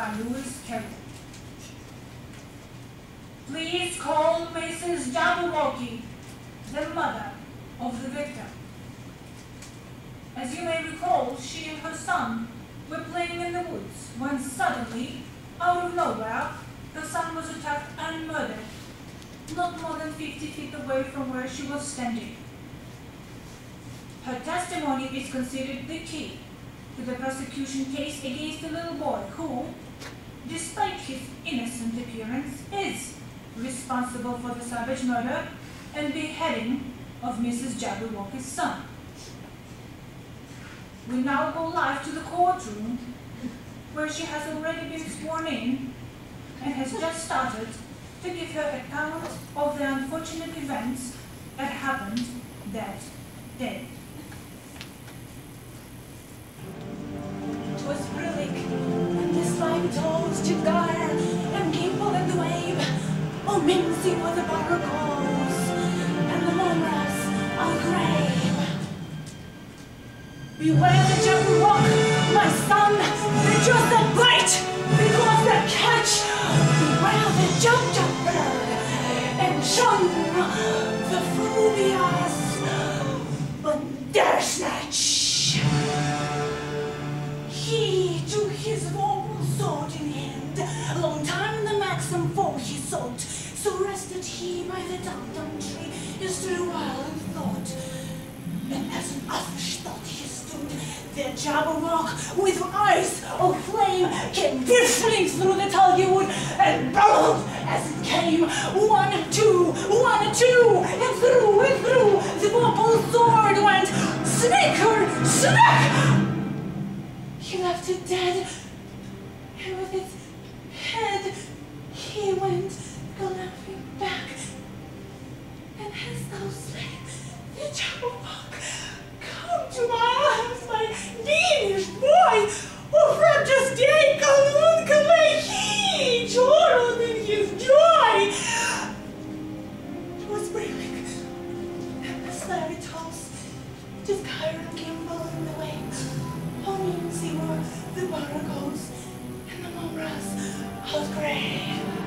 by. Please call Mrs. Jabberwocky, the mother of the victim. As you may recall, she and her son were playing in the woods when suddenly, out of nowhere, the son was attacked and murdered, not more than 50 feet away from where she was standing. Her testimony is considered the key to the prosecution case against the little boy who, despite his innocent appearance, is responsible for the savage murder and beheading of Mrs. Jabberwocky's son. We now go live to the courtroom where she has already been sworn in and has just started to give her account of the unfortunate events that happened that day. was brillig, and toes to gyre, Mimsy was a barracles, and the momras are grave. Beware the jabberwock, my son, the just that bite, because the catch. Beware the jump jumper, and shun the phobias, bandersnatch. He to his noble sword in hand, long time the maxim so rested he by the Tumtum tree, is through while in thought. And as an uffish thought he stood, there jabberwock with eyes of flame came riffling through the tulgey wood and bellowed as it came. One, two, one, two, and through and through the bubble sword went snicker, snack! He left it dead, and with its head the barnacles, and the momras, out grave.